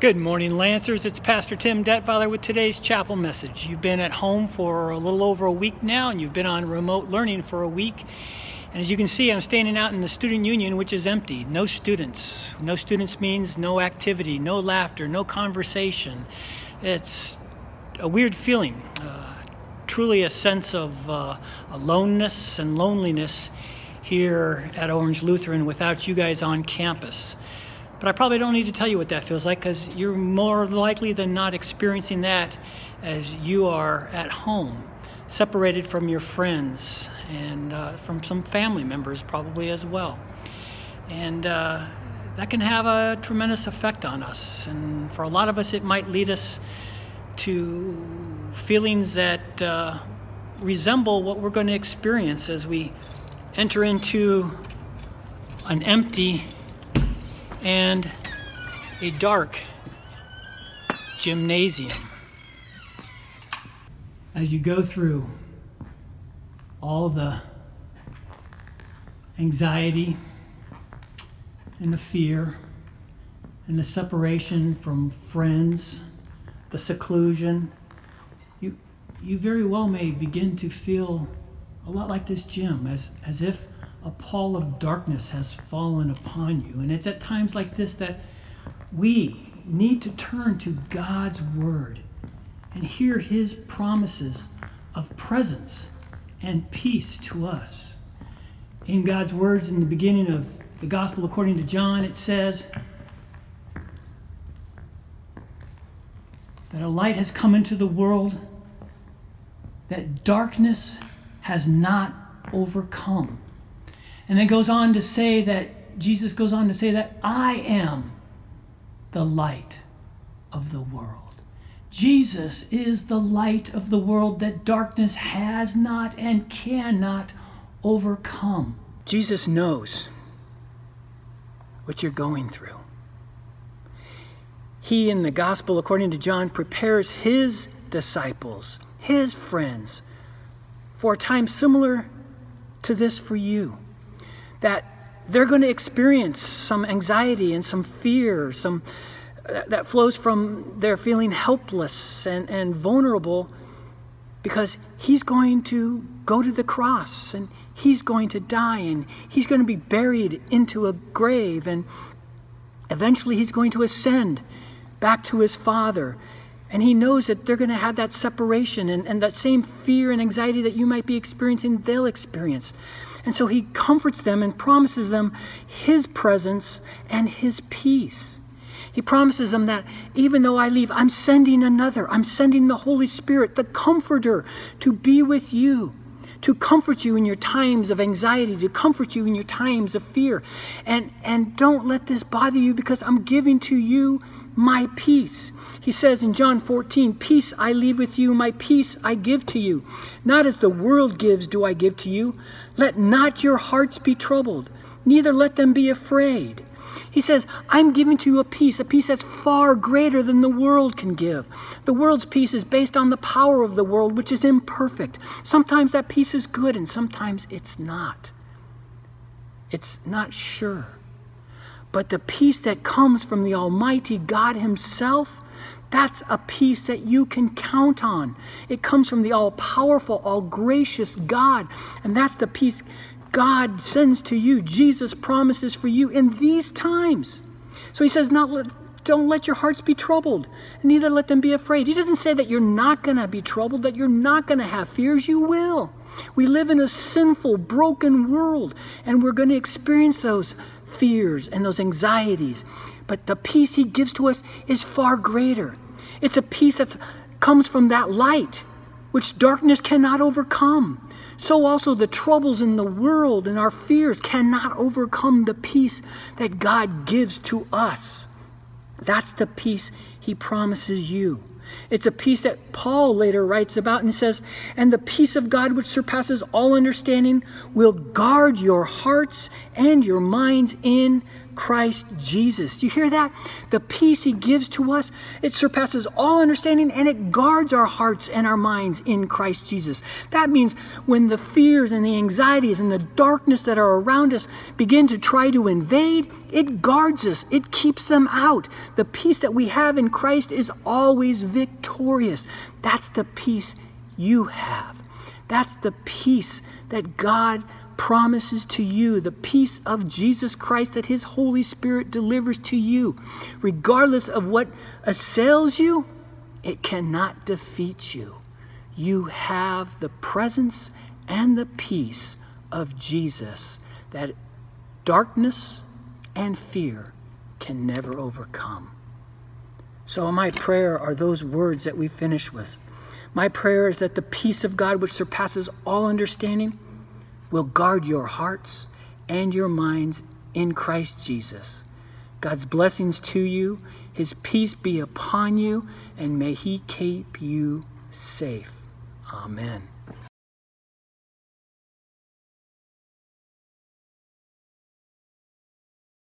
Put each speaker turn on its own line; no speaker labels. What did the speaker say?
Good morning, Lancers. It's Pastor Tim Detweiler with today's chapel message. You've been at home for a little over a week now, and you've been on remote learning for a week. And as you can see, I'm standing out in the student union, which is empty. No students. No students means no activity, no laughter, no conversation. It's a weird feeling. Uh, truly a sense of uh, aloneness and loneliness here at Orange Lutheran without you guys on campus. But I probably don't need to tell you what that feels like because you're more likely than not experiencing that as you are at home, separated from your friends and uh, from some family members, probably as well. And uh, that can have a tremendous effect on us. And for a lot of us, it might lead us to feelings that uh, resemble what we're going to experience as we enter into an empty and a dark gymnasium. As you go through all the anxiety and the fear and the separation from friends, the seclusion, you, you very well may begin to feel a lot like this gym, as, as if a pall of darkness has fallen upon you. And it's at times like this that we need to turn to God's Word and hear His promises of presence and peace to us. In God's words, in the beginning of the Gospel according to John, it says that a light has come into the world that darkness has not overcome. And then goes on to say that Jesus goes on to say that I am the light of the world. Jesus is the light of the world that darkness has not and cannot overcome. Jesus knows what you're going through. He, in the gospel according to John, prepares his disciples, his friends, for a time similar to this for you that they're going to experience some anxiety and some fear, some that flows from their feeling helpless and, and vulnerable because he's going to go to the cross and he's going to die and he's going to be buried into a grave and eventually he's going to ascend back to his father. And he knows that they're going to have that separation and, and that same fear and anxiety that you might be experiencing they'll experience and so he comforts them and promises them his presence and his peace. He promises them that even though I leave, I'm sending another. I'm sending the Holy Spirit, the Comforter, to be with you, to comfort you in your times of anxiety, to comfort you in your times of fear. And, and don't let this bother you because I'm giving to you my peace. He says in John 14, Peace I leave with you, my peace I give to you. Not as the world gives do I give to you. Let not your hearts be troubled, neither let them be afraid. He says, I'm giving to you a peace, a peace that's far greater than the world can give. The world's peace is based on the power of the world, which is imperfect. Sometimes that peace is good, and sometimes it's not. It's not sure. But the peace that comes from the Almighty God Himself that's a peace that you can count on. It comes from the all powerful, all gracious God. And that's the peace God sends to you. Jesus promises for you in these times. So he says, not let, don't let your hearts be troubled, neither let them be afraid. He doesn't say that you're not going to be troubled, that you're not going to have fears. You will. We live in a sinful, broken world, and we're going to experience those fears and those anxieties. But the peace he gives to us is far greater. It's a peace that comes from that light, which darkness cannot overcome. So also the troubles in the world and our fears cannot overcome the peace that God gives to us. That's the peace he promises you. It's a peace that Paul later writes about and says, And the peace of God, which surpasses all understanding, will guard your hearts and your minds in Christ Jesus. Do you hear that? The peace he gives to us, it surpasses all understanding and it guards our hearts and our minds in Christ Jesus. That means when the fears and the anxieties and the darkness that are around us begin to try to invade, it guards us, it keeps them out. The peace that we have in Christ is always victorious. That's the peace you have. That's the peace that God promises to you, the peace of Jesus Christ that His Holy Spirit delivers to you. Regardless of what assails you, it cannot defeat you. You have the presence and the peace of Jesus that darkness and fear can never overcome. So, my prayer are those words that we finish with. My prayer is that the peace of God, which surpasses all understanding, will guard your hearts and your minds in Christ Jesus. God's blessings to you, His peace be upon you, and may He keep you safe. Amen.